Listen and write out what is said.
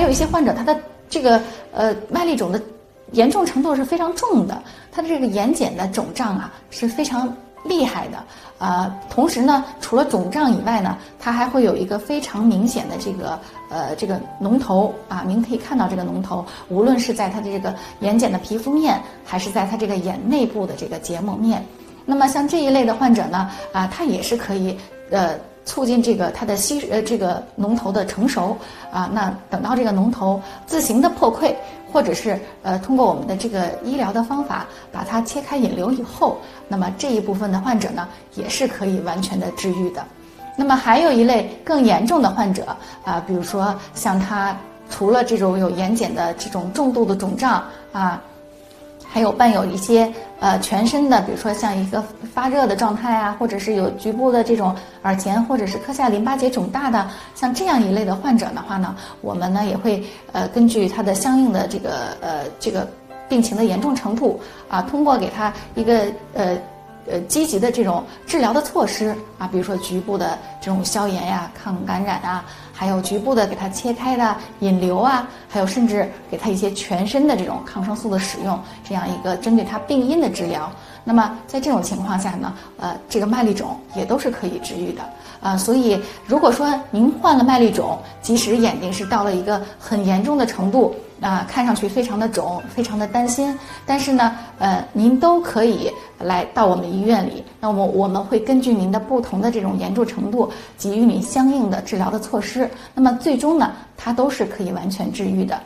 还有一些患者，他的这个呃麦粒肿的严重程度是非常重的，他的这个眼睑的肿胀啊是非常厉害的。啊，同时呢，除了肿胀以外呢，它还会有一个非常明显的这个呃这个脓头啊，您可以看到这个脓头，无论是在它的这个眼睑的皮肤面，还是在它这个眼内部的这个结膜面。那么像这一类的患者呢，啊，他也是可以呃促进这个它的吸呃这个脓头的成熟啊。那等到这个脓头自行的破溃，或者是呃通过我们的这个医疗的方法把它切开引流以后，那么这一部分的患者呢，也是可以完全的治愈的。那么还有一类更严重的患者啊，比如说像他除了这种有眼睑的这种重度的肿胀啊。还有伴有一些呃全身的，比如说像一个发热的状态啊，或者是有局部的这种耳前或者是颌下淋巴结肿大的，像这样一类的患者的话呢，我们呢也会呃根据他的相应的这个呃这个病情的严重程度啊，通过给他一个呃。呃，积极的这种治疗的措施啊，比如说局部的这种消炎呀、抗感染啊，还有局部的给它切开的引流啊，还有甚至给它一些全身的这种抗生素的使用，这样一个针对它病因的治疗。那么在这种情况下呢，呃，这个麦粒肿也都是可以治愈的啊。所以如果说您患了麦粒肿，即使眼睛是到了一个很严重的程度。啊，看上去非常的肿，非常的担心，但是呢，呃，您都可以来到我们医院里，那么我们会根据您的不同的这种严重程度，给予你相应的治疗的措施，那么最终呢，它都是可以完全治愈的。